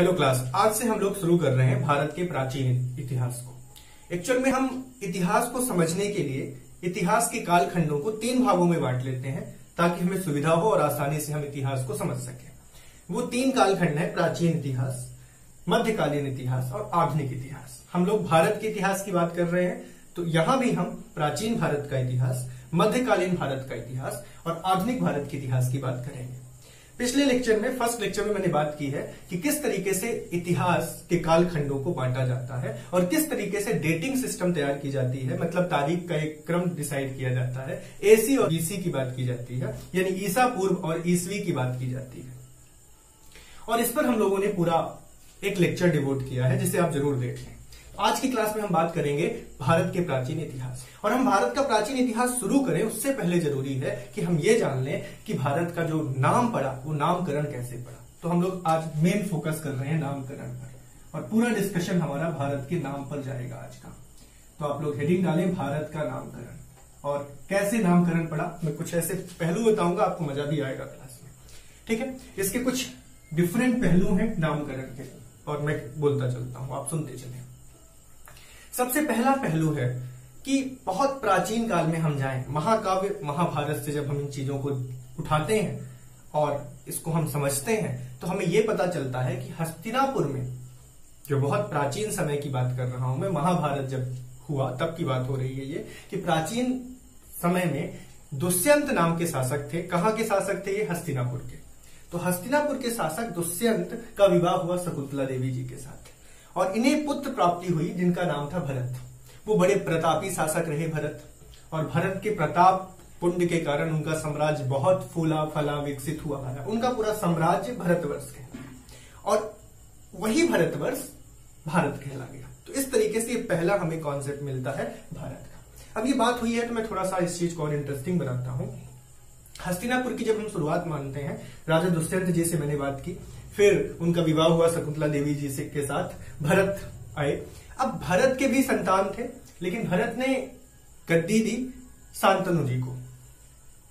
Hello class आज से हम लोग शुरू कर रहे हैं भारत के प्राचीन इतिहास को। एक्चुअल में हम इतिहास को समझने के लिए इतिहास के कालखंडों को तीन भागों में बांट लेते हैं ताकि हमें सुविधा हो और आसानी से हम इतिहास को समझ सकें। वो तीन कालखंड है, प्राचीन इतिहास, मध्यकालीन इतिहास और आधुनिक इतिहास। हम लोग भारत के इतिहास की बात कर रहे हैं तो यहाँ भी हम प्राचीन भारत का इतिहास, मध्यकालीन भारत का इतिहास और आधुनिक भारत के इतिहास की बात करेंगे। पिछले लेक्चर में, फ़र्स्ट लेक्चर में मैंने बात की है कि किस तरीके से इतिहास के कालखंडों को बांटा जाता है और किस तरीके से डेटिंग सिस्टम तैयार की जाती है मतलब तारीख का एक क्रम डिसाइड किया जाता है। एसी और बीसी की बात की जाती है, यानी ईसा पूर्व और ईसवी की बात की जाती है। और इस पर हम लोगों ने पूरा एक लेक्चर डिवोट किया है, जिसे आप ज़रूर देख। लें आज की क्लास में हम बात करेंगे भारत के प्राचीन इतिहास। और हम भारत का प्राचीन इतिहास शुरू करें, उससे पहले ज़रूरी है कि हम ये जान लें कि भारत का जो नाम पड़ा, वो नामकरण कैसे पड़ा। तो हम लोग आज मेन फोकस कर रहे हैं नामकरण पर। और पूरा डिस्कशन हमारा भारत के नाम पर जाएगा आज का। तो आप लोग हेडिंग डालें, भारत का नामकरण। और कैसे नामकरण पड़ा? मैं कुछ ऐसे पहलू बताऊँगा, आपको मज़ा भी आएगा क्लास में। ठीक है? इसके कुछ डिफरेंट पहलू हैं नामकरण के। और मैं बोलता चलता हूँ, आप सुनते चले। सबसे पहला पहलू है कि बहुत प्राचीन काल में हम जाएँ। महाकाव्य, महाभारत से जब हम इन चीज़ों को उठाते हैं और इसको हम समझते हैं तो हमें यह पता चलता है कि हस्तिनापुर में जो बहुत प्राचीन समय की बात कर रहा हूँ मैं, महाभारत जब हुआ, तब की बात हो रही है ये, कि प्राचीन समय में दुष्यंत नाम के शासक थे। कहाँ के शासक थे ये? हस्तिनापुर के। तो हस्तिनापुर के शासक दुष्यंत का विवाह हुआ शकुंतला देवी जी के साथ। और इन्हें पुत्र प्राप्ति हुई, जिनका नाम था भरत। वो बड़े प्रतापी शासक रहे भरत। और भरत के प्रताप पुण्य के कारण उनका साम्राज्य बहुत फूला फला विकसित हुआ है। उनका पूरा साम्राज्य भरतवर्ष कहला और वही भरतवर्ष भारत कहला गया तो इस तरीके से पहला हमें कॉन्सेप्ट मिलता है भारत का। अब ये बात हुई है तो मैं थोड़ा सा इस चीज़ को और इंटरेस्टिंग बनाता हूँ। हस्तिनापुर की जब हम शुरुआत मानते हैं, राजा दुष्यंत जी से मैंने बात की। फिर उनका विवाह हुआ शकुंतला देवी जी से के साथ। भरत आए। अब भरत के भी संतान थे, लेकिन भरत ने गद्दी दी शांतनु जी को।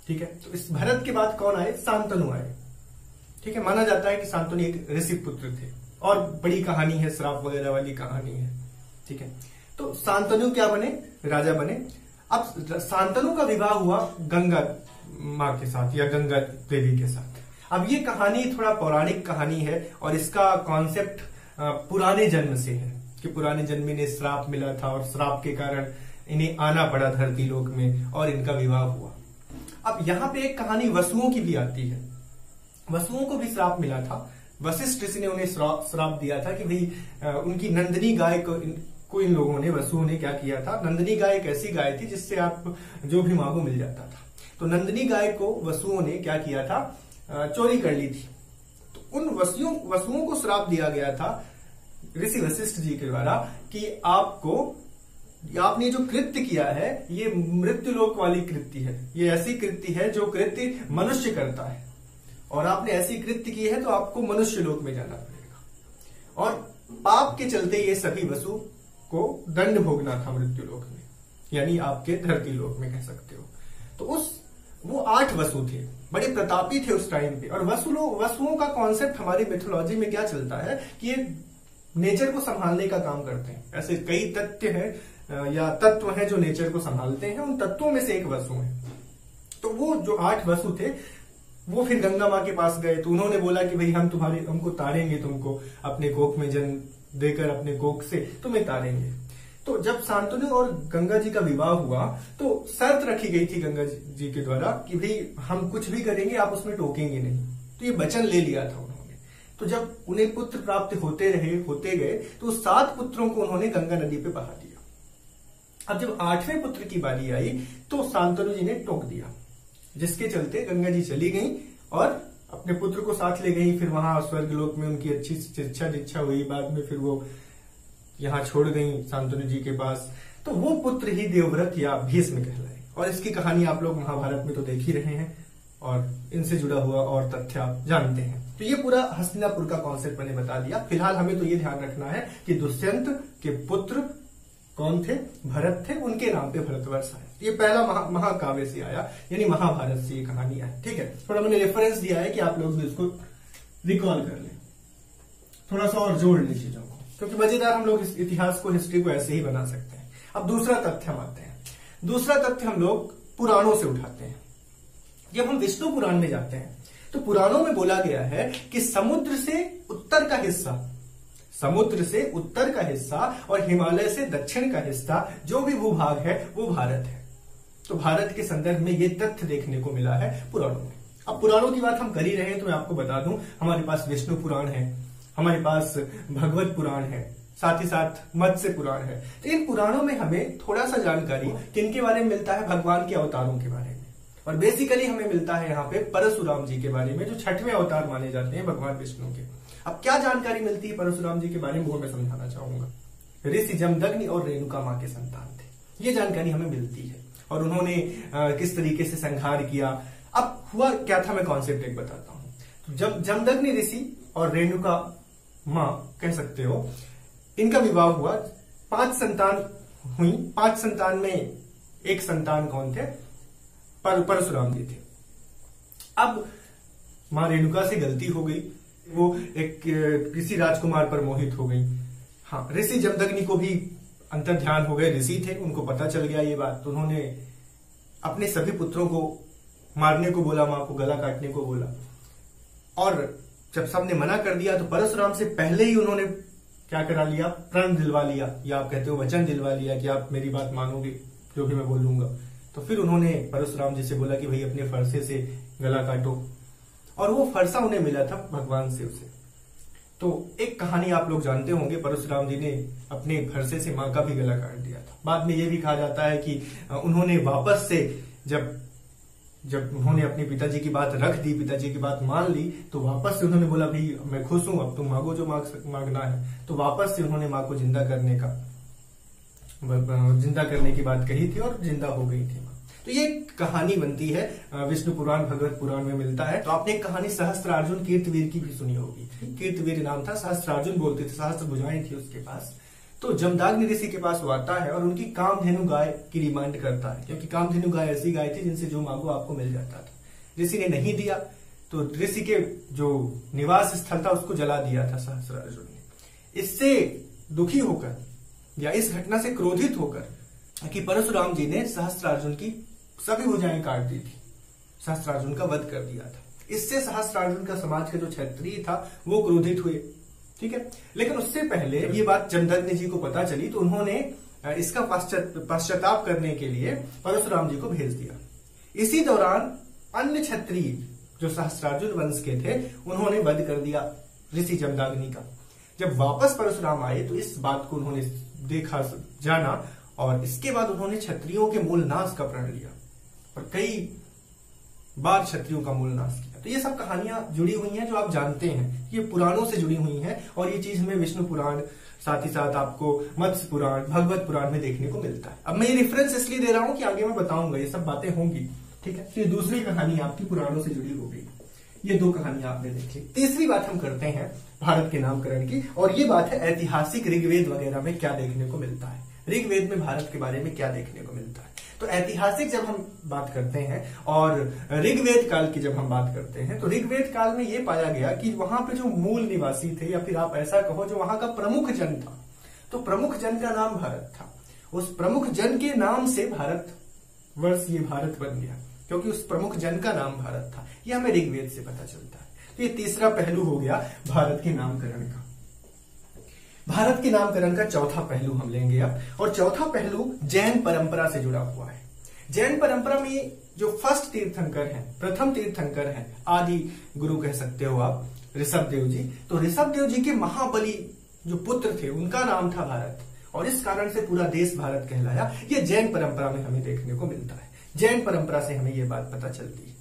ठीक है? तो इस भरत के बाद कौन आए? शांतनु आए। ठीक है? माना जाता है कि शांतनु एक ऋषि पुत्र थे। और बड़ी कहानी है, श्राप वगैरह वाली कहानी है। ठीक है? तो शांतनु क्या बने? राजा बने। अब शांतनु का विवाह हुआ गंगा माँ के साथ या गंगा देवी के साथ। अब ये कहानी थोड़ा पौराणिक कहानी है और इसका कॉन्सेप्ट पुराने जन्म से है, कि पुराने जन्म ने श्राप मिला था और श्राप के कारण इन्हें आना पड़ा धरती लोक में और इनका विवाह हुआ। अब यहाँ पे एक कहानी वसुओं की भी आती है। वसुओं को भी श्राप मिला था। वशिष्ठ ऋषि ने उन्हें श्राप दिया था कि भाई उनकी नंदनी गाय को को इन लोगों ने, वसुओं ने क्या किया था? नंदनी गाय एक ऐसी गाय थी जिससे आप जो भी मांगो मिल जाता था। तो नंदनी गाय को वसुओं ने क्या किया था? चोरी कर ली थी। तो उन वसुओं वसुओं को श्राप दिया गया था, ऋषि वशिष्ठ जी के द्वारा, कि आपको, आपने जो कृत्य किया है, ये मृत्यु लोक वाली कृत्य है। ये ऐसी कृत्य है जो कृत्य मनुष्य करता है। और आपने ऐसी कृत्य की है तो आपको मनुष्य लोक में जाना पड़ेगा। और पाप के चलते ये सभी वसु को दंड भोगना था मृत्यु लोक में। यानी आपके धरती लोक में कह सकते हो। तो उस वो आठ वसु थे, बड़े प्रतापी थे उस टाइम पे। और वसु वसुओं का कॉन्सेप्ट हमारी मिथोलॉजी में क्या चलता है कि ये नेचर को संभालने का काम करते हैं। ऐसे कई तथ्य हैं या तत्व हैं जो नेचर को संभालते हैं। उन तत्वों में से एक वसु है। तो वो जो आठ वसु थे, वो फिर गंगा माँ के पास गए। तो उन्होंने बोला कि भाई हम तुम्हारे, हमको तारेंगे तुमको, अपने कोख में जन्म देकर, अपने कोख से तुम्हें तारेंगे। तो जब शांतनु और गंगा जी का विवाह हुआ तो शर्त रखी गई थी गंगा जी के द्वारा कि भाई, हम कुछ भी करेंगे, आप उसमें टोकेंगे नहीं। तो ये वचन ले लिया था उन्होंने। तो जब उन्हें पुत्र प्राप्त होते रहे, होते गए तो सात पुत्रों को उन्होंने गंगा नदी पे बहा दिया। अब जब आठवें पुत्र की बारी आई तो शांतनु जी ने टोक दिया, जिसके चलते गंगा जी चली गई और अपने पुत्र को साथ ले गई। फिर वहाँ स्वर्गलोक में उनकी अच्छी शिक्षा दीक्षा हुई, बाद में फिर वो यहाँ छोड़ गई शांतनु जी के पास। तो वो पुत्र ही देवव्रत या भीष्म कहलाए। और इसकी कहानी आप लोग महाभारत में तो देख ही रहे हैं और इनसे जुड़ा हुआ और तथ्य आप जानते हैं। तो ये पूरा हस्तिनापुर का कॉन्सेप्ट मैंने बता दिया। फ़िलहाल हमें तो ये ध्यान रखना है कि दुष्यंत के पुत्र कौन थे? भरत थे। उनके नाम पे भरतवर्ष आया ये पहला महा, महाकाव्य से आया यानी महाभारत से ये कहानी है ठीक है? थोड़ा मैंने रेफरेंस दिया है कि आप लोग भी इसको रिकॉल कर लें। थोड़ा सा और जोड़ लें चीज़ों को क्योंकि मज़ेदार हम लोग इस इतिहास को हिस्ट्री को ऐसे ही बना सकते हैं। अब दूसरा तथ्य हम आते हैं। दूसरा तथ्य हम लोग पुराणों से उठाते हैं। जब हम विष्णु पुराण में जाते हैं तो पुराणों में बोला गया है कि समुद्र से उत्तर का हिस्सा, समुद्र से उत्तर का हिस्सा और हिमालय से दक्षिण का हिस्सा, जो भी भूभाग है, वो भारत है। तो भारत के संदर्भ में ये तथ्य देखने को मिला है पुराणों में। अब पुराणों की बात हम कर ही रहे हैं तो मैं आपको बता दूँ, हमारे पास विष्णु पुराण है हमारे पास भगवत पुराण है, साथ ही साथ मत्स्य पुराण है। तो इन पुराणों में हमें थोड़ा सा जानकारी किनके बारे में मिलता है? भगवान के अवतारों के बारे में। और बेसिकली हमें मिलता है यहाँ पे परशुराम जी के बारे में, जो छठवें अवतार माने जाते हैं भगवान विष्णु के। अब क्या जानकारी मिलती है परशुराम जी के बारे में वो मैं समझाना चाहूँगा। ऋषि जमदग्नि और रेणुका माँ के संतान थे। ये जानकारी हमें मिलती है। और उन्होंने किस तरीके से संहार किया। अब हुआ क्या था मैं कॉन्सेप्ट एक बताता हूँ। जब जमदग्नि ऋषि और रेणुका माँ कह सकते हो। इनका विवाह हुआ पाँच संतान हुई। पाँच संतान में एक संतान कौन थे? पर, परशुराम जी थे। अब माँ रेणुका से गलती हो गई। वो एक किसी राजकुमार पर मोहित हो गई। हाँ ऋषि जमदग्नि को भी अंतर ध्यान हो गए। ऋषि थे उनको पता चल गया ये बात। तो उन्होंने अपने सभी पुत्रों को मारने को बोला माँ को गला काटने को बोला। और जब सबने मना कर दिया तो परशुराम से पहले ही उन्होंने क्या करा लिया? प्रण दिलवा लिया। या आप कहते हो वचन दिलवा लिया कि आप मेरी बात मानोगे, जो भी मैं बोलूँगा। तो फिर उन्होंने परशुराम जी से बोला कि भाई अपने फरसे से गला काटो। और वो फरसा उन्हें मिला था भगवान शिव से तो एक कहानी आप लोग जानते होंगे, परशुराम जी ने अपने फरसे से माँ का भी गला काट दिया था। बाद में ये भी कहा जाता है कि उन्होंने वापस से जब जब उन्होंने अपने पिताजी की बात रख दी, पिताजी की बात मान ली तो वापस से उन्होंने बोला भाई मैं खुश हूँ, अब तुम मांगो जो मांग मांगना है। तो वापस से उन्होंने माँ को ज़िंदा करने का ज़िंदा करने की बात कही थी और ज़िंदा हो गई थी तो ये कहानी बनती है विष्णु पुराण, भगवत पुराण में मिलता है। तो आपने एक कहानी सहस्त्र अर्जुन, कीर्तवीर की भी सुनी होगी। कीर्तवीर नाम था, सहस्त्र अर्जुन बोलते थे, सहस्त्र भुजाएँ थी उसके पास। तो जमदाग्नि ऋषि के पास वो आता है और उनकी कामधेनु गाय की रिमांड करता है, क्योंकि कामधेनु गाय ऐसी गाय थी जिनसे जो मांगो आपको मिल जाता था। ऋषि ने नहीं दिया तो ऋषि के जो निवास स्थल था उसको जला दिया था सहस्त्र अर्जुन ने। इससे दुखी होकर या इस घटना से क्रोधित होकर कि परशुराम जी ने सहस्त्रार्जुन की सभी भुजाएँ काट दी थी सहस्त्रार्जुन का वध कर दिया था। इससे सहस्त्रार्जुन का समाज का जो क्षत्रिय था, वो क्रोधित हुए। ठीक है? लेकिन उससे पहले ये बात जमदग्नि जी को पता चली तो उन्होंने इसका पश्चाताप करने के लिए परशुराम जी को भेज दिया। इसी दौरान अन्य क्षत्रिय जो सहस्त्रार्जुन वंश के थे, उन्होंने वध कर दिया ऋषि जमदाग्नि का। जब वापस परशुराम आए तो इस बात को उन्होंने देखा, जाना, और इसके बाद उन्होंने क्षत्रियों के मूल नाश का प्रण लिया। और कई बार क्षत्रियों का मूल नाश किया। तो ये सब कहानियाँ जुड़ी हुई हैं जो आप जानते हैं। ये पुराणों से जुड़ी हुई हैं और ये चीज़ हमें विष्णु पुराण, साथ ही साथ आपको मत्स्य पुराण, भगवत पुराण में देखने को मिलता है। अब मैं ये रेफरेंस इसलिए दे रहा हूँ कि आगे मैं बताऊँगा, ये सब बातें होंगी, ठीक है? तो ये दूसरी कहानी आपकी पुराणों से जुड़ी होगी। ये दो कहानियाँ आपने देखी। तीसरी बात हम करते हैं भारत के नामकरण की, और ये बात है ऐतिहासिक ऋग्वेद वगैरह में क्या देखने को मिलता है। ऋग्वेद में भारत के बारे में क्या देखने को मिलता है? तो ऐतिहासिक जब हम बात करते हैं और ऋग्वेद काल की जब हम बात करते हैं तो ऋग्वेद काल में ये पाया गया कि वहाँ पे जो मूल निवासी थे, या फिर आप ऐसा कहो जो वहाँ का प्रमुख जन था तो प्रमुख जन का नाम भारत था। उस प्रमुख जन के नाम से भारत वर्ष ये भारत बन गया, क्योंकि उस प्रमुख जन का नाम भारत था। यह हमें ऋग्वेद से पता चलता है। तो ये तीसरा पहलू हो गया भारत के नामकरण का। भारत के नामकरण का चौथा पहलू हम लेंगे अब, और चौथा पहलू जैन परंपरा से जुड़ा हुआ है। जैन परंपरा में जो फ़र्स्ट तीर्थंकर हैं, प्रथम तीर्थंकर हैं, आदि गुरु कह सकते हो आप, ऋषभ देव जी तो ऋषभ देव जी के महाबली जो पुत्र थे, उनका नाम था भारत, और इस कारण से पूरा देश भारत कहलाया। ये जैन परंपरा में हमें देखने को मिलता है। जैन परंपरा से हमें ये बात पता चलती है।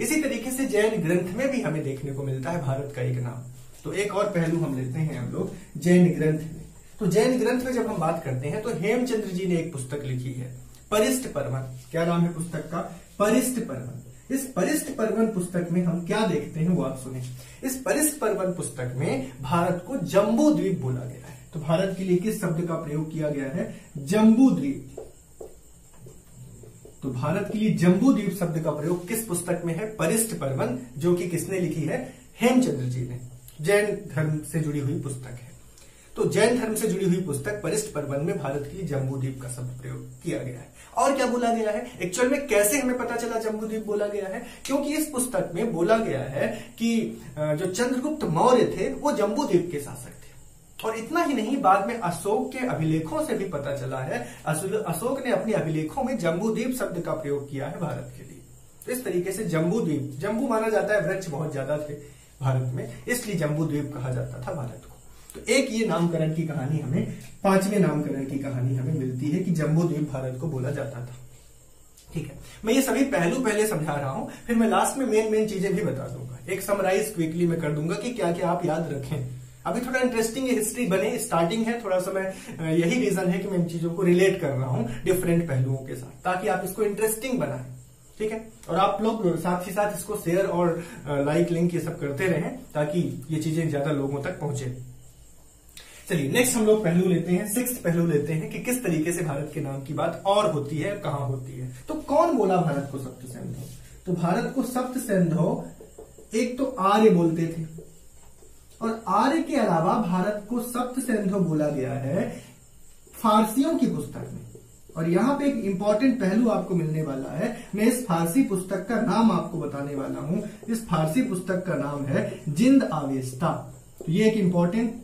इसी तरीके से जैन ग्रंथ में भी हमें देखने को मिलता है, भारत का एक नाम। तो एक और पहलू हम लेते हैं हम लोग, जैन ग्रंथ में। तो जैन ग्रंथ में जब हम बात करते हैं तो हेमचंद्र जी ने एक पुस्तक लिखी है, परिष्ट पर्वन क्या नाम है पुस्तक का? परिष्ट पर्वन इस परिष्ट पर्वन पुस्तक में हम क्या देखते हैं, वो आप सुने। इस परिष्ट पर्वन पुस्तक में भारत को जम्बू द्वीप बोला गया है। तो भारत के लिए किस शब्द का प्रयोग किया गया है? जम्बू द्वीप। तो भारत के लिए जम्बू द्वीप शब्द का प्रयोग किस पुस्तक में है? परिष्ट पर्वन जो कि किसने लिखी है? हेमचंद्र जी ने। जैन धर्म से जुड़ी हुई पुस्तक है। तो जैन धर्म से जुड़ी हुई पुस्तक परिष्ठ प्रबंध में भारत की जम्बूद्वीप का शब्द प्रयोग किया गया है। और क्या बोला गया है? एक्चुअल में कैसे हमें पता चला जम्बूद्वीप बोला गया है? क्योंकि इस पुस्तक में बोला गया है कि जो चंद्रगुप्त मौर्य थे, वो जम्बूद्वीप के शासक थे। और इतना ही नहीं, बाद में अशोक के अभिलेखों से भी पता चला है। अशोक ने अपने अभिलेखों में जम्बूद्वीप शब्द का प्रयोग किया है भारत के लिए। तो इस तरीके से जम्बूद्वीप, जम्बू माना जाता है वृक्ष बहुत ज़्यादा थे। भारत में। इसलिए जम्बू द्वीप कहा जाता था भारत को। तो एक ये नामकरण की कहानी हमें, पाँचवें नामकरण की कहानी हमें मिलती है कि जम्बू द्वीप भारत को बोला जाता था। ठीक है? मैं ये सभी पहलू पहले समझा रहा हूँ, फिर मैं लास्ट में मेन मेन चीज़ें भी बता दूँगा। एक समराइज क्विकली में कर दूँगा कि क्या क्या आप याद रखें। अभी थोड़ा इंटरेस्टिंग हिस्ट्री बने स्टार्टिंग है, थोड़ा सा मैं यही रीजन है कि मैं इन चीज़ों को रिलेट कर रहा हूँ डिफरेंट पहलुओं के साथ, ताकि आप इसको इंटरेस्टिंग बनाएँ। ठीक है? और आप लोग साथ ही साथ इसको शेयर और लाइक लिंक ये सब करते रहें ताकि ये चीज़ें ज़्यादा लोगों तक पहुँचे। चलिए नेक्स्ट हम लोग पहलू लेते हैं सिक्स पहलू लेते हैं कि किस तरीके से भारत के नाम की बात और होती है, कहाँ होती है। तो कौन बोला भारत को सप्त सैंधो तो भारत को सप्त सैंधो एक तो आर्य बोलते थे। और आर्य के अलावा भारत को सप्त सैंधो बोला गया है फारसियों की पुस्तक में। और यहाँ पे एक इंपॉर्टेंट पहलू आपको मिलने वाला है। मैं इस फारसी पुस्तक का नाम आपको बताने वाला हूँ। इस फारसी पुस्तक का नाम है जिंद आवेस्ता। तो ये एक इंपॉर्टेंट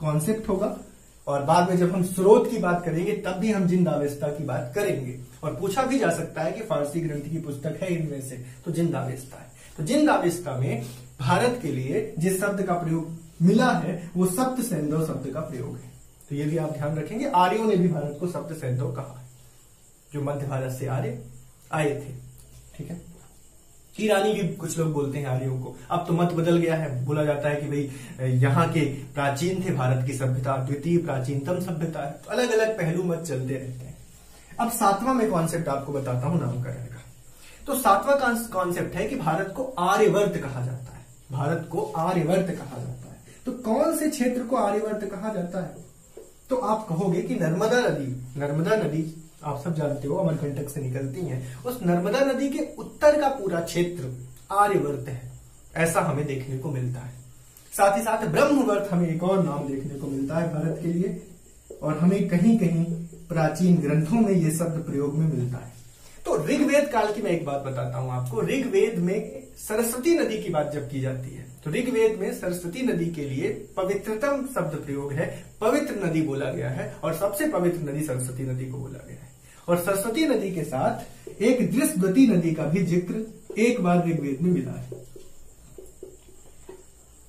कॉन्सेप्ट होगा। और बाद में जब हम स्रोत की बात करेंगे, तब भी हम जिंदावेस्ता की बात करेंगे। और पूछा भी जा सकता है कि फारसी ग्रंथ की पुस्तक है इनमें से तो जिंदावेस्ता है। तो जिंदावेस्ता में भारत के लिए जिस शब्द का प्रयोग मिला है, वो सप्त शब्द का प्रयोग है। तो ये भी आप ध्यान रखेंगे, आर्यों ने भी भारत को सप्त सैंधव कहा जो मध्य भारत से आर्य आए थे, ठीक है? ईरानी भी कुछ लोग बोलते हैं आर्यों को। अब तो मत बदल गया है, बोला जाता है कि भाई, यहाँ के प्राचीन थे भारत की सभ्यता, द्वितीय प्राचीनतम सभ्यता है तो अलग अलग पहलू मत चलते रहते हैं। अब सातवां में कॉन्सेप्ट आपको बताता हूँ नामकरण का। तो सातवां कॉन्सेप्ट है कि भारत को आर्यवर्त कहा जाता है। भारत को आर्यवर्त कहा जाता है। तो कौन से क्षेत्र को आर्यवर्त कहा जाता है? तो आप कहोगे कि नर्मदा नदी नर्मदा नदी, आप सब जानते हो, अमरकंटक से निकलती है। उस नर्मदा नदी के उत्तर का पूरा क्षेत्र आर्यवर्त है। ऐसा हमें देखने को मिलता है। साथ ही साथ ब्रह्मवर्त हमें एक और नाम देखने को मिलता है भारत के लिए, और हमें कहीं कहीं प्राचीन ग्रंथों में ये शब्द प्रयोग में मिलता है। तो ऋग्वेद काल की मैं एक बात बताता हूँ आपको। ऋग्वेद में सरस्वती नदी की बात जब की जाती है तो ऋग्वेद में सरस्वती नदी के लिए पवित्रतम शब्द प्रयोग है। पवित्र नदी बोला गया है और सबसे पवित्र नदी सरस्वती नदी को बोला गया है। और सरस्वती नदी के साथ एक दृष्टवती नदी का भी ज़िक्र एक बार ऋग्वेद में मिला है।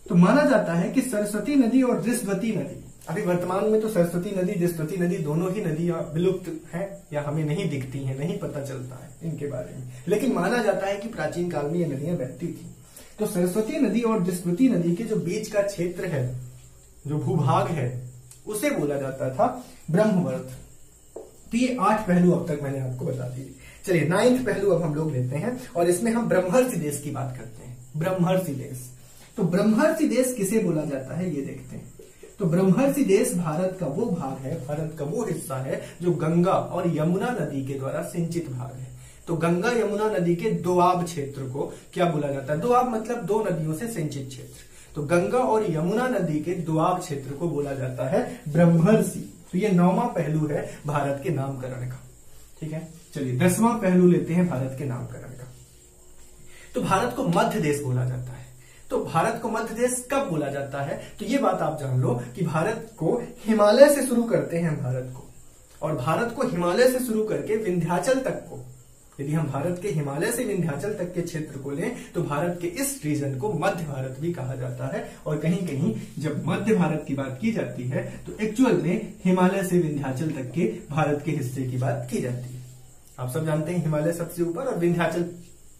तो माना जाता है कि सरस्वती नदी और दृष्टवती नदी अभी वर्तमान में तो सरस्वती नदी दृष्टवती नदी दोनों ही नदियाँ विलुप्त हैं या हमें नहीं दिखती हैं, नहीं पता चलता है इनके बारे में। लेकिन माना जाता है कि प्राचीन काल में ये नदियाँ बहती थी। तो सरस्वती नदी और दृष्टवती नदी के जो बीच का क्षेत्र है, जो भूभाग है, उसे बोला जाता था ब्रह्मवर्त। तो ये आठ पहलू अब तक मैंने आपको बता दिए। चलिए, नाइन्थ पहलू अब हम लोग लेते हैं और इसमें हम ब्रह्मर्षि देश की बात करते हैं। ब्रह्मर्षि देश। तो ब्रह्मर्षि देश किसे बोला जाता है, ये देखते हैं। तो ब्रह्मर्षि देश भारत का वो भाग है, भारत का वो हिस्सा है, जो गंगा और यमुना नदी के द्वारा सिंचित भाग है। तो गंगा यमुना नदी के दोआब क्षेत्र को क्या बोला जाता है? दोआब मतलब दो नदियों से सिंचित क्षेत्र। तो गंगा और यमुना नदी के दोआब क्षेत्र को बोला जाता है ब्रह्मर्षि। तो ये नौवा पहलू है भारत के नामकरण का। ठीक है? चलिए, दसवां पहलू लेते हैं भारत के नामकरण का। तो भारत को मध्य देश बोला जाता है। तो भारत को मध्य देश कब बोला जाता है? तो ये बात आप जान लो कि भारत को हिमालय से शुरू करते हैं भारत को। और भारत को हिमालय से शुरू करके विंध्याचल तक को। यदि हम भारत के हिमालय से विंध्याचल तक के क्षेत्र को लें तो भारत के इस रीजन को मध्य भारत भी कहा जाता है। और कहीं कहीं जब मध्य भारत की बात की जाती है तो एक्चुअल में हिमालय से विंध्याचल तक के भारत के हिस्से की बात की जाती है। आप सब जानते हैं हिमालय सबसे ऊपर और विंध्याचल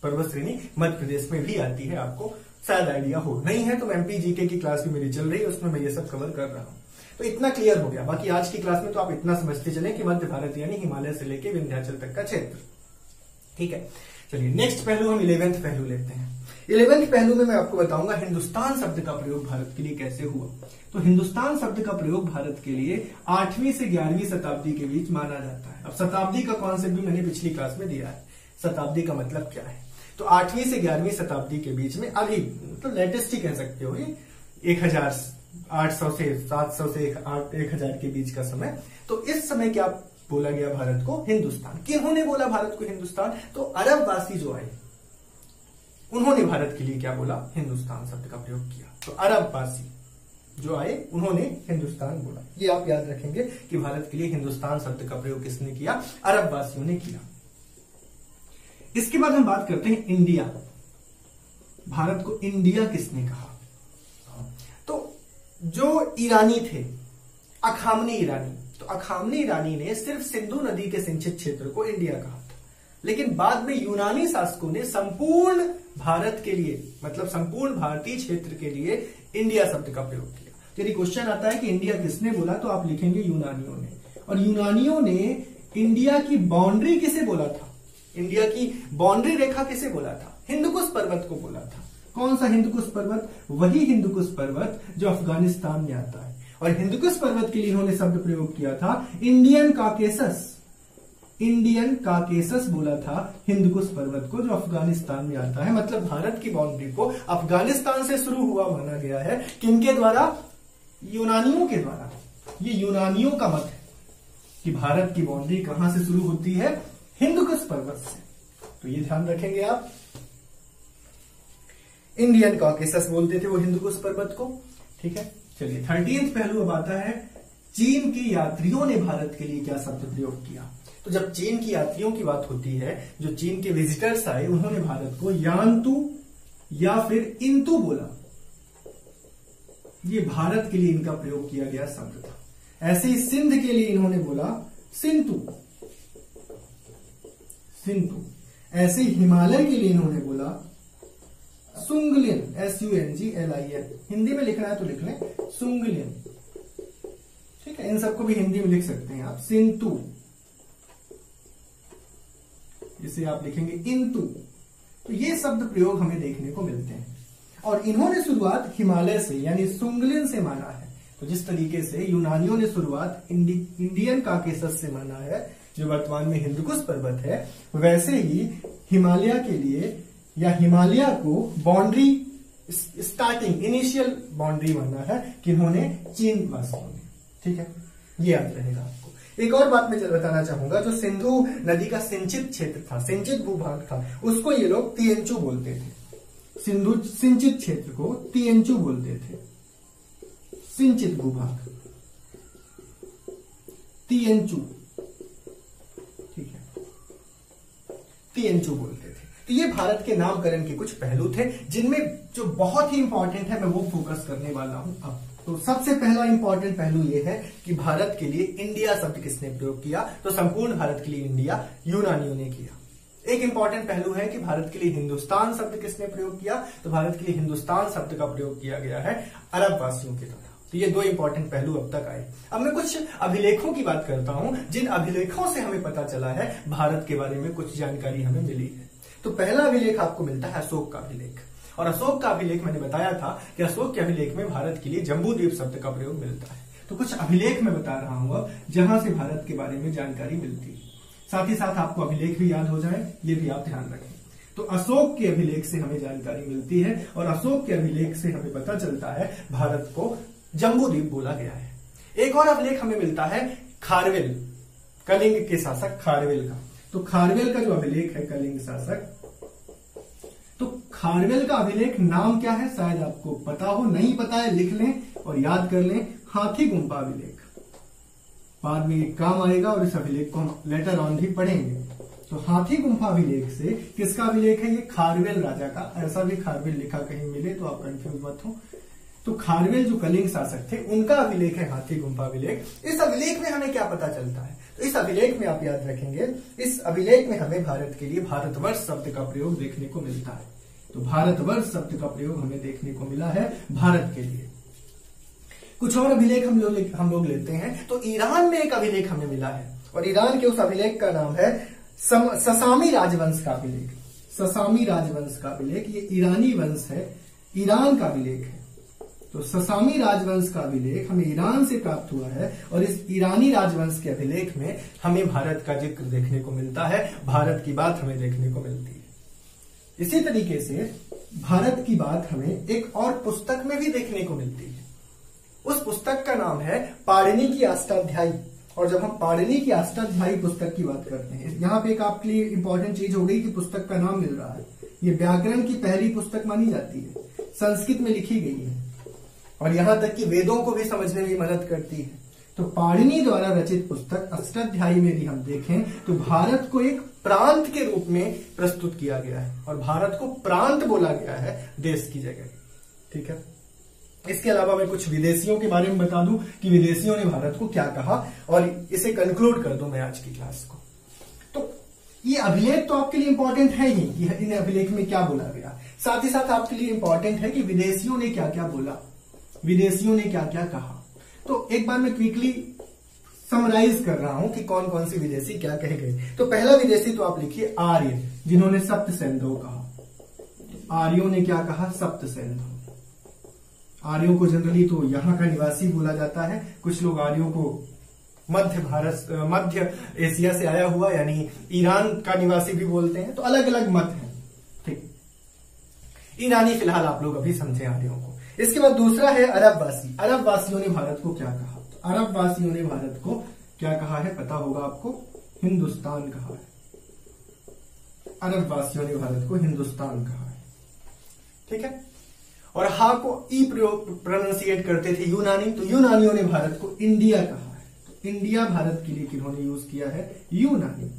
पर्वत श्रेणी मध्य प्रदेश में भी आती है आपको। शायद आइडिया हो। नहीं है तो एमपी जीके की क्लास भी मेरी चल रही है, उसमें मैं ये सब कवर कर रहा हूँ। तो इतना क्लियर हो गया। बाकी आज की क्लास में तो आप इतना समझते चले कि मध्य भारत यानी हिमालय से लेके विंध्याचल तक का क्षेत्र। ठीक है? चलिए नेक्स्ट पहलू हम इलेवेंथ पहलू लेते हैं। इलेवेंथ पहलू में मैं आपको बताऊँगा हिंदुस्तान शब्द का प्रयोग भारत के लिए कैसे हुआ। तो हिंदुस्तान शब्द का प्रयोग भारत के लिए आठवीं से ग्यारहवीं शताब्दी के बीच माना जाता है। अब शताब्दी का कॉन्सेप्ट भी मैंने पिछली क्लास में दिया है। शताब्दी का मतलब क्या है? तो आठवीं से ग्यारहवीं शताब्दी के बीच में अभी तो लेटेस्ट ही कह सकते हो ये, एक हज़ार आठ सौ से सात सौ से एक एक हज़ार के बीच का समय। तो इस समय क्या बोला गया भारत को? हिंदुस्तान। किन्होंने बोला भारत को हिंदुस्तान? तो अरबवासी जो आए, उन्होंने भारत के लिए क्या बोला? हिंदुस्तान शब्द का प्रयोग किया। तो अरबवासी जो आए, उन्होंने हिंदुस्तान बोला। ये आप याद रखेंगे कि भारत के लिए हिंदुस्तान शब्द का प्रयोग किसने किया? अरब वासियों ने किया। इसके बाद हम बात करते हैं इंडिया भारत को इंडिया किसने कहा? तो जो ईरानी थे, अखामनी ईरानी तो अखामनी ईरानी ने सिर्फ़ सिंधु नदी के सिंचित क्षेत्र को इंडिया कहा था। लेकिन बाद में यूनानी शासकों ने संपूर्ण भारत के लिए मतलब संपूर्ण भारतीय क्षेत्र के लिए इंडिया शब्द का प्रयोग किया। यदि क्वेश्चन आता है कि इंडिया किसने बोला तो आप लिखेंगे यूनानियों ने। और यूनानियों ने इंडिया की बाउंड्री किसे बोला था? इंडिया की बाउंड्री रेखा किसे बोला था? हिंदुकुश पर्वत को बोला था। कौन सा हिंदुकुश पर्वत? वही हिंदुकुश पर्वत जो अफ़गानिस्तान में आता है। और हिंदुकुश पर्वत के लिए इन्होंने शब्द प्रयोग किया था, इंडियन काकेसस। इंडियन काकेसस बोला था हिंदुकुश पर्वत को जो अफ़गानिस्तान में आता है। मतलब भारत की बाउंड्री को अफ़गानिस्तान से शुरू हुआ माना गया है। किनके द्वारा? यूनानियों के द्वारा। ये यूनानियों का मत है कि भारत की बाउंड्री कहाँ से शुरू होती है? हिंदुकुश पर्वत से। तो ये ध्यान रखेंगे आप। इंडियन कॉकेसस बोलते थे वो हिंदुकुश पर्वत को। ठीक है? चलिए थर्टींथ पहलू अब आता है, चीन के यात्रियों ने भारत के लिए क्या शब्द प्रयोग किया? तो जब चीन की यात्रियों की बात होती है, जो चीन के विजिटर्स आए, उन्होंने भारत को यानतु या फिर इंतु बोला। ये भारत के लिए इनका प्रयोग किया गया शब्द था ऐसे ही सिंध के लिए इन्होंने बोला सिंतु। सिंतु ऐसे हिमालय के लिए इन्होंने बोला Sungling S U N G L I N Hindi में लिखना है तो लिख लें सुंगलिन ठीक है इन सबको भी हिंदी में लिख सकते हैं आप। सिंतु। इसे आप लिखेंगे इंतु। तो ये शब्द प्रयोग हमें देखने को मिलते हैं। और इन्होंने शुरुआत हिमालय से यानी सुंगलिन से माना है। तो जिस तरीके से यूनानियों ने शुरुआत इंडि, इंडियन काकेसस से माना है जो वर्तमान में हिंदुकुश पर्वत है, वैसे ही हिमालय के लिए या हिमालय को बाउंड्री स्टार्टिंग इनिशियल बाउंड्री माना है किन्होंने चीन वासियों ने ठीक है? ये याद रहेगा आपको। एक और बात मैं बताना चाहूँगा, जो सिंधु नदी का सिंचित क्षेत्र था, सिंचित भूभाग था, उसको ये लोग तियंचू बोलते थे। सिंधु सिंचित क्षेत्र को तियंचू बोलते थे। सिंचित भूभाग। तियंचू। तियंचू बोलते थे। तो ये भारत के नामकरण के कुछ पहलू थे, जिनमें जो बहुत ही इंपॉर्टेंट है, मैं वो फोकस करने वाला हूँ अब। तो सबसे पहला इंपॉर्टेंट पहलू ये है कि भारत के लिए इंडिया शब्द किसने प्रयोग किया? तो संपूर्ण भारत के लिए इंडिया यूनानियों ने किया। एक इंपॉर्टेंट पहलू है कि भारत के लिए हिंदुस्तान शब्द किसने प्रयोग किया? तो भारत के लिए हिंदुस्तान शब्द का प्रयोग किया गया है अरब वासियों के द्वारा। तो ये दो इंपॉर्टेंट पहलू अब तक आए। अब मैं कुछ अभिलेखों की बात करता हूँ, जिन अभिलेखों से हमें पता चला है, भारत के बारे में कुछ जानकारी हमें मिली है। तो पहला अभिलेख आपको मिलता है अशोक का अभिलेख। और अशोक का अभिलेख मैंने बताया था कि अशोक के अभिलेख में भारत के लिए जम्बू द्वीप शब्द का प्रयोग मिलता है। तो कुछ अभिलेख मैं बता रहा हूँ अब, जहाँ से भारत के बारे में जानकारी मिलती है। साथ ही साथ आपको अभिलेख भी याद हो जाए, ये भी आप ध्यान रखें। तो अशोक के अभिलेख से हमें जानकारी मिलती है, और अशोक के अभिलेख से हमें पता चलता है, भारत को जम्बू द्वीप बोला गया है। एक और अभिलेख हमें मिलता है, खारवेल, कलिंग के शासक खारवेल का। तो खारवेल का जो अभिलेख है, कलिंग शासक तो खारवेल का अभिलेख नाम क्या है? शायद आपको पता हो, नहीं पता है, लिख लें और याद कर लें, हाथी गुंपा अभिलेख। बाद में काम आएगा और इस अभिलेख को हम लेटर ऑन भी पढ़ेंगे। तो हाथी गुंफा अभिलेख से किसका अभिलेख है? ये खारवेल राजा का। ऐसा भी खारवेल लिखा कहीं मिले तो आप कंफ्यूज मत हो। तो खारवेल जो कलिंग शासक थे, उनका अभिलेख है हाथी, गुंफा अभिलेख। इस अभिलेख में हमें क्या पता चलता है? तो इस अभिलेख में आप याद रखेंगे, इस अभिलेख में हमें भारत के लिए भारतवर्ष शब्द का प्रयोग देखने को मिलता है। तो भारतवर्ष शब्द का प्रयोग हमें देखने को मिला है भारत के लिए। कुछ और अभिलेख हम लोग हम लोग लेते हैं। तो ईरान में एक अभिलेख हमें मिला है, और ईरान के उस अभिलेख का नाम है ससामी राजवंश का अभिलेख। ससामी राजवंश का अभिलेख, ये ईरानी वंश है, ईरान का अभिलेख है। तो ससामी राजवंश का अभिलेख हमें ईरान से प्राप्त हुआ है और इस ईरानी राजवंश के अभिलेख में हमें भारत का ज़िक्र देखने को मिलता है, भारत की बात हमें देखने को मिलती है। इसी तरीके से भारत की बात हमें एक और पुस्तक में भी देखने को मिलती है। उस पुस्तक का नाम है पाणिनि की अष्टाध्यायी और जब हम पाणिनि की अष्टाध्यायी पुस्तक की बात करते हैं, यहाँ पे एक आपके लिए इंपॉर्टेंट चीज़ हो गई कि पुस्तक का नाम मिल रहा है। ये व्याकरण की पहली पुस्तक मानी जाती है। संस्कृत में लिखी गई है। और यहाँ तक कि वेदों को भी समझने में मदद करती है। तो पाणिनि द्वारा रचित पुस्तक अष्टाध्यायी में भी हम देखें तो भारत को एक प्रांत के रूप में प्रस्तुत किया गया है और भारत को प्रांत बोला गया है देश की जगह। ठीक है? इसके अलावा मैं कुछ विदेशियों के बारे में बता दूँ कि विदेशियों ने भारत को क्या कहा, और इसे कंक्लूड कर दूँ मैं आज की क्लास को। तो ये अभिलेख तो आपके लिए इंपॉर्टेंट है ही इन अभिलेख में क्या बोला गया? साथ ही साथ आपके लिए इंपॉर्टेंट है कि विदेशियों ने क्या क्या बोला। विदेशियों ने क्या क्या कहा? तो एक बार मैं क्विकली समराइज कर रहा हूँ कि कौन कौन सी विदेशी क्या कहे गए। तो पहला विदेशी तो आप लिखिए आर्य, जिन्होंने सप्त सैंधव कहा। आर्यों ने क्या कहा? सप्त सैंधव आर्यों को जनरली तो यहाँ का निवासी बोला जाता है। कुछ लोग आर्यों को मध्य भारत, मध्य एशिया से आया हुआ, यानी ईरान का निवासी भी बोलते हैं। तो अलग अलग मत है। ठीक। ईरानी फ़िलहाल आप लोग अभी समझे आर्यों को। इसके बाद दूसरा है अरब वासी अरब वासियों ने भारत को क्या कहा? तो अरब वासियों ने भारत को क्या कहा है? पता होगा आपको, हिंदुस्तान कहा है। अरब वासियों ने भारत को हिंदुस्तान कहा है। ठीक है? और हा को ई प्रयोग प्रोनाउंसिएट करते थे यूनानी? तो यूनानियों ने भारत को इंडिया कहा है। तो इंडिया भारत के लिए किन्होंने यूज़ किया है? यूनानी।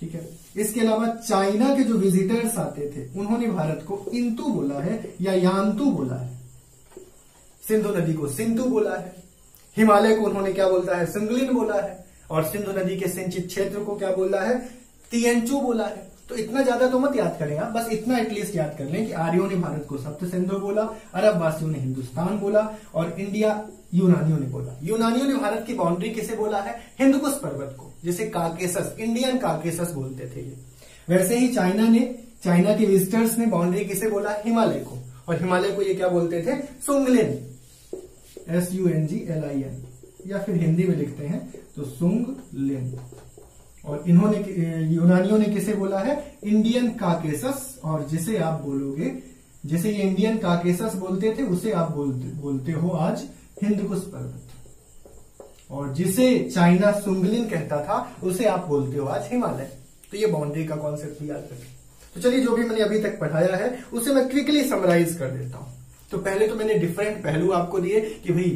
ठीक है? इसके अलावा चाइना के जो विजिटर्स आते थे, उन्होंने भारत को इंतु बोला है या यांतु बोला है। सिंधु नदी को सिंधु बोला है। हिमालय को उन्होंने क्या बोलता है? सिंगलिन बोला है। और सिंधु नदी के सिंचित क्षेत्र को क्या बोला है? तियंचू बोला है। तो इतना ज़्यादा तो मत याद करें आप, बस इतना एटलीस्ट याद कर लें कि आर्यों ने भारत को सप्त सिंधु बोला अरब वासियों ने हिंदुस्तान बोला, और इंडिया यूनानियों ने बोला। यूनानियों ने भारत की बाउंड्री किसे बोला है? हिंदुकुश पर्वत को। जिसे काकेसस इंडियन काकेसस बोलते थे ये। वैसे ही चाइना ने चाइना के विजिटर्स ने बाउंड्री किसे बोला? हिमालय को। और हिमालय को ये क्या बोलते थे? Sungling. S U N G L I N या फिर हिंदी में लिखते हैं तो सुंग लिन और इन्होंने यूनानियों ने किसे बोला है? इंडियन काकेसस और जिसे आप बोलोगे, जिसे ये इंडियन काकेसस बोलते थे, उसे आप बोलते बोलते हो आज हिंदकुश पर्वत। और जिसे चाइना सुंगलिन कहता था, उसे आप बोलते हो आज हिमालय। तो ये बाउंड्री का कॉन्सेप्ट भी याद रखें तो चलिए, जो भी मैंने अभी तक पढ़ाया है, उसे मैं क्विकली समराइज कर देता हूँ। तो पहले तो मैंने डिफरेंट पहलू आपको दिए कि भाई,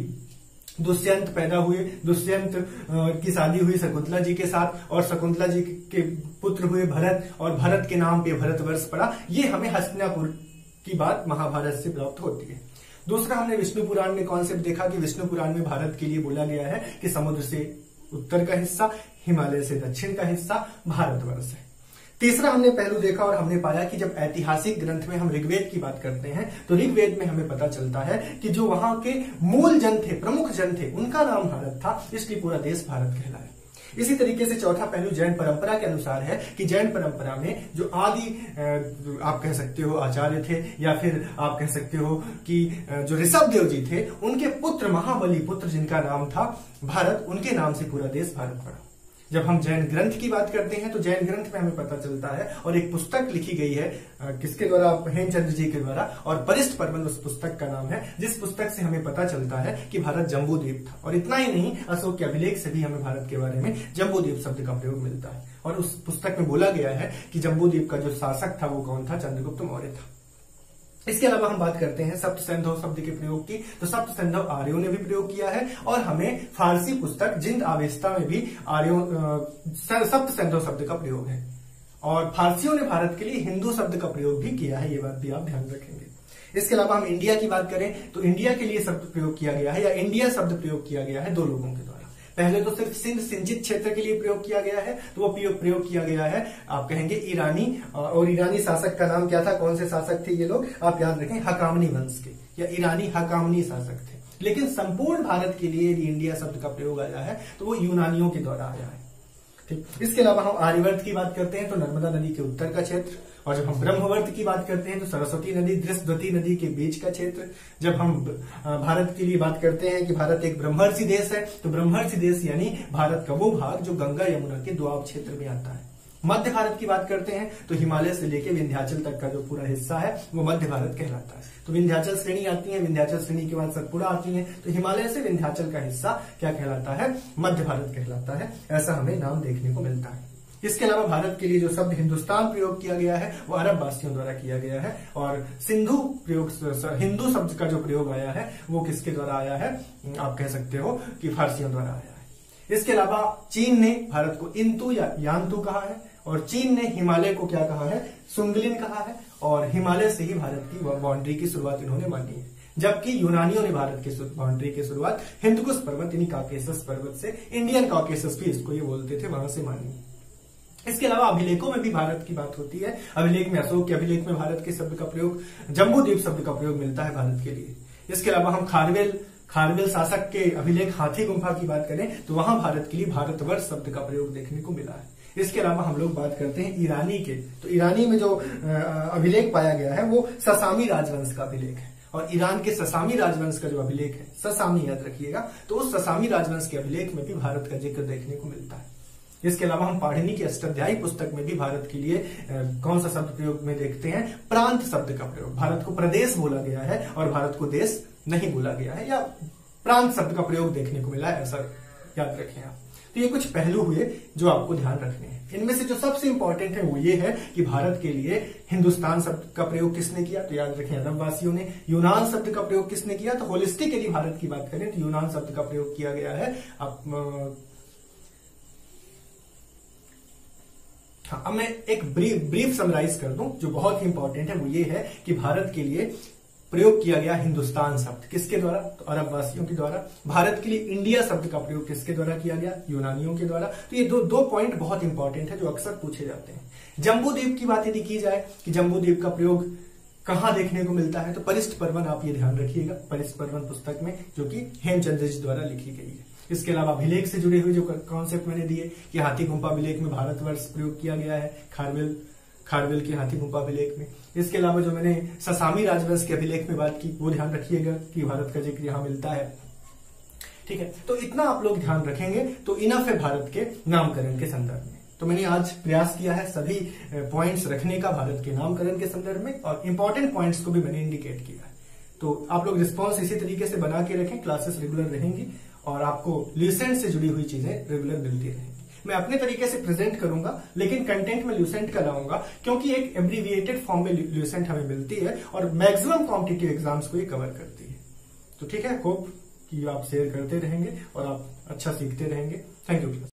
दुष्यंत पैदा हुए, दुष्यंत की शादी हुई शकुंतला जी के साथ, और शकुंतला जी के पुत्र हुए भरत, और भरत के नाम पे भरतवर्ष पड़ा। ये हमें हस्तिनापुर की बात महाभारत से प्राप्त होती है। दूसरा हमने विष्णु पुराण में कॉन्सेप्ट देखा कि विष्णु पुराण में भारत के लिए बोला गया है कि समुद्र से उत्तर का हिस्सा, हिमालय से दक्षिण का हिस्सा, भारतवर्ष है। तीसरा हमने पहलू देखा और हमने पाया कि जब ऐतिहासिक ग्रंथ में हम ऋग्वेद की बात करते हैं तो ऋग्वेद में हमें पता चलता है कि जो वहाँ के मूल जन थे, प्रमुख जन थे, उनका नाम भारत था, इसलिए पूरा देश भारत कहलाया। इसी तरीके से चौथा पहलू जैन परंपरा के अनुसार है कि जैन परंपरा में जो आदि आप कह सकते हो आचार्य थे या फिर आप कह सकते हो कि जो ऋषभ देव जी थे, उनके पुत्र महाबली पुत्र जिनका नाम था भारत, उनके नाम से पूरा देश भारत पड़ा। जब हम जैन ग्रंथ की बात करते हैं तो जैन ग्रंथ में हमें पता चलता है, और एक पुस्तक लिखी गई है किसके द्वारा? हेमचंद्र जी के द्वारा, और परिष्ठ पर्वन उस पुस्तक का नाम है, जिस पुस्तक से हमें पता चलता है कि भारत जम्बू द्वीप था। और इतना ही नहीं, अशोक के अभिलेख से भी हमें भारत के बारे में जम्बू द्वीप शब्द का प्रयोग मिलता है। और उस पुस्तक में बोला गया है कि जम्बूद्वीप का जो शासक था, वो कौन था? चंद्रगुप्त मौर्य था। इसके अलावा हम बात करते हैं सप्त संधव शब्द के प्रयोग की। तो सप्त संधव आर्यो ने भी प्रयोग किया है और हमें फारसी पुस्तक जिंद आवेस्ता में भी आर्यो सप्त संधव शब्द का प्रयोग है। और फारसियों ने भारत के लिए हिंदू शब्द का प्रयोग भी किया है, ये बात भी आप ध्यान रखेंगे। इसके अलावा हम इंडिया की बात करें तो इंडिया के लिए शब्द प्रयोग किया गया है या इंडिया शब्द प्रयोग किया गया है दो लोगों के पहले तो सिर्फ़ सिंध सिंचित क्षेत्र के लिए प्रयोग किया गया है तो वो प्रयोग किया गया है। आप कहेंगे ईरानी, और ईरानी शासक का नाम क्या था? कौन से शासक थे ये लोग? आप याद रखें, हकामनी वंश के। या ईरानी हकामनी शासक थे। लेकिन संपूर्ण भारत के लिए यदि इंडिया शब्द का प्रयोग आया है तो वो यूनानियों के द्वारा आया है। ठीक। इसके अलावा हम आर्यवर्त की बात करते हैं तो नर्मदा नदी के उत्तर का क्षेत्र, और जब हम ब्रह्मवर्त की बात करते हैं तो सरस्वती नदी दृष्टवती नदी के बीच का क्षेत्र। जब हम भारत के लिए बात करते हैं कि भारत एक ब्रह्मर्षि देश है तो ब्रह्मर्षि देश यानी भारत का वो भाग जो गंगा यमुना के द्वाब क्षेत्र में आता है। मध्य भारत की बात करते हैं तो हिमालय से लेकर विंध्याचल तक का जो पूरा हिस्सा है, वो मध्य भारत कहलाता है। तो विंध्याचल श्रेणी आती है, विंध्याचल श्रेणी के बाद सतपुड़ा आती है तो हिमालय से विंध्याचल का हिस्सा क्या कहलाता है? मध्य भारत कहलाता है। ऐसा हमें नाम देखने को मिलता है। इसके अलावा भारत के लिए जो शब्द हिंदुस्तान प्रयोग किया गया है, वो अरब वासियों द्वारा किया गया है, और सिंधु प्रयोग हिंदू शब्द का जो प्रयोग आया है, वो किसके द्वारा आया है? आप कह सकते हो कि फारसियों द्वारा आया है। इसके अलावा चीन ने भारत को इंतु या यान्तु कहा है। और चीन ने हिमालय को क्या कहा है? सुंगलिन कहा है। और हिमालय से ही भारत की बाउंड्री की शुरुआत इन्होंने मानी है। जबकि यूनानियों ने भारत की बाउंड्री की शुरुआत हिंदकुश पर्वत, यानी काकेसस पर्वत से इंडियन काकेसस भी इसको ये बोलते थे, वहाँ से मानी। है इसके अलावा अभिलेखों में भी भारत की बात होती है। अभिलेख में अशोक के अभिलेख में भारत के शब्द का प्रयोग जम्बू द्वीप शब्द का प्रयोग मिलता है भारत के लिए। इसके अलावा हम खारवेल खारवेल शासक के अभिलेख हाथी गुम्फा की बात करें तो वहाँ भारत के लिए भारतवर्ष शब्द का प्रयोग देखने को मिला है। इसके अलावा हम लोग बात करते हैं ईरानी के। तो ईरानी में जो अभिलेख पाया गया है, वो ससामी राजवंश का अभिलेख है। और ईरान के ससामी राजवंश का जो अभिलेख है, ससामी याद रखिएगा तो उस ससामी राजवंश के अभिलेख में भी भारत का ज़िक्र देखने को मिलता है। इसके अलावा हम पाढ़नी की अष्टाध्यायी पुस्तक में भी भारत के लिए कौन सा शब्द प्रयोग में देखते हैं? प्रांत शब्द का प्रयोग। भारत को प्रदेश बोला गया है और भारत को देश नहीं बोला गया है, या प्रांत शब्द का प्रयोग देखने को मिला है, ऐसा याद रखें आप। तो ये कुछ पहलू हुए जो आपको ध्यान रखने हैं। इनमें से जो सबसे इंपॉर्टेंट है वो ये है कि भारत के लिए हिंदुस्तान शब्द का प्रयोग किसने किया? तो याद रखें अरब वासियों ने यूनान शब्द का प्रयोग किसने किया? तो होलिस्टिक यदि भारत की बात करें तो यूनान शब्द का प्रयोग किया गया है। आप हाँ अब मैं एक ब्रीफ ब्रीफ समराइज कर दूँ, जो बहुत ही इंपॉर्टेंट है, वो ये है कि भारत के लिए प्रयोग किया गया हिंदुस्तान शब्द। किसके द्वारा? तो अरब वासियों के द्वारा। भारत के लिए इंडिया शब्द का प्रयोग किसके द्वारा किया गया? यूनानियों के द्वारा। तो ये दो दो पॉइंट बहुत इंपॉर्टेंट है जो अक्सर पूछे जाते हैं। जम्बू द्वीप की बात यदि की जाए, कि जम्बू द्वीप का प्रयोग कहाँ देखने को मिलता है तो परिष्ठ पर्वन आप ये ध्यान रखिएगा, परिष्ठ पर्वन पुस्तक में, जो कि हेमचंद्र जी द्वारा लिखी गई है। इसके अलावा अभिलेख से जुड़े हुए जो कॉन्सेप्ट मैंने दिए, कि हाथी गुम्पा अभिलेख में भारतवर्ष प्रयोग किया गया है, खारवेल खारवेल के हाथी गुम्पा अभिलेख में। इसके अलावा जो मैंने ससामी राजवंश के अभिलेख में बात की, वो ध्यान रखिएगा कि भारत का ज़िक्र यहाँ मिलता है। ठीक है तो इतना आप लोग ध्यान रखेंगे तो इनफ है भारत के नामकरण के संदर्भ में। तो मैंने आज प्रयास किया है सभी पॉइंट्स रखने का भारत के नामकरण के संदर्भ में, और इंपॉर्टेंट पॉइंट्स को भी मैंने इंडिकेट किया है। तो आप लोग रिस्पॉन्स इसी तरीके से बना के रखें क्लासेस रेगुलर रहेंगी, और आपको ल्यूसेंट से जुड़ी हुई चीज़ें रेगुलर मिलती रहेंगी। मैं अपने तरीके से प्रेजेंट करूँगा, लेकिन कंटेंट में ल्यूसेंट कराऊँगा, क्योंकि एक एब्रीविएटेड फॉर्म में ल्यूसेंट हमें मिलती है और मैक्सिमम कॉम्पिटेटिव एग्ज़ाम्स को ये कवर करती है। तो ठीक है होप कि आप शेयर करते रहेंगे और आप अच्छा सीखते रहेंगे। Thank you